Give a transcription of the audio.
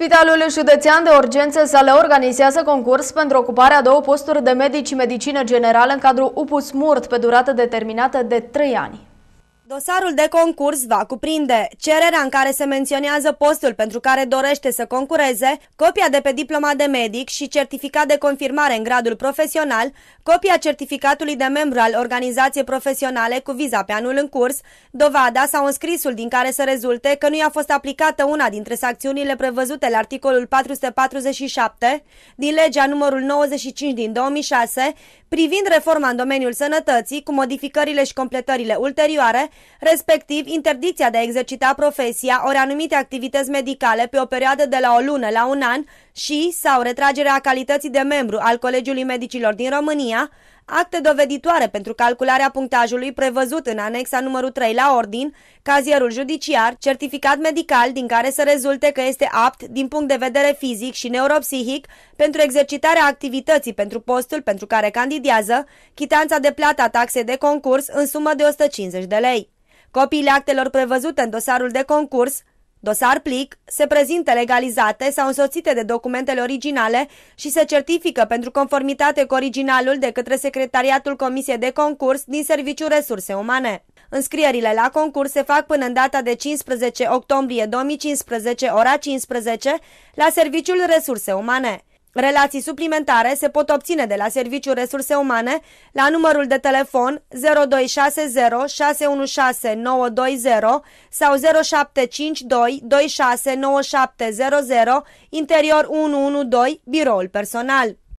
Spitalul Județean de Urgență Sale organizează concurs pentru ocuparea două posturi de medici medicină generală în cadrul UPUS Murt pe durată determinată de 3 ani. Dosarul de concurs va cuprinde cererea în care se menționează postul pentru care dorește să concureze, copia de pe diploma de medic și certificat de confirmare în gradul profesional, copia certificatului de membru al organizației profesionale cu viza pe anul în curs, dovada sau înscrisul din care să rezulte că nu i-a fost aplicată una dintre sancțiunile prevăzute la articolul 447 din legea numărul 95 din 2006 privind reforma în domeniul sănătății cu modificările și completările ulterioare, respectiv interdicția de a exercita profesia ori anumite activități medicale pe o perioadă de la o lună la un an și sau retragerea calității de membru al Colegiului Medicilor din România, acte doveditoare pentru calcularea punctajului prevăzut în anexa numărul 3 la ordin, cazierul judiciar, certificat medical din care să rezulte că este apt din punct de vedere fizic și neuropsihic pentru exercitarea activității pentru postul pentru care candidează, chitanța de plată a taxei de concurs în sumă de 150 de lei. Copiile actelor prevăzute în dosarul de concurs Dosar plic se prezintă legalizate sau însoțite de documentele originale și se certifică pentru conformitate cu originalul de către Secretariatul Comisiei de Concurs din Serviciul Resurse Umane. Înscrierile la concurs se fac până în data de 15 octombrie 2015, ora 15, la Serviciul Resurse Umane. Relații suplimentare se pot obține de la Serviciul Resurse Umane la numărul de telefon 0260 616 920 sau 0752 269700 interior 112 biroul personal.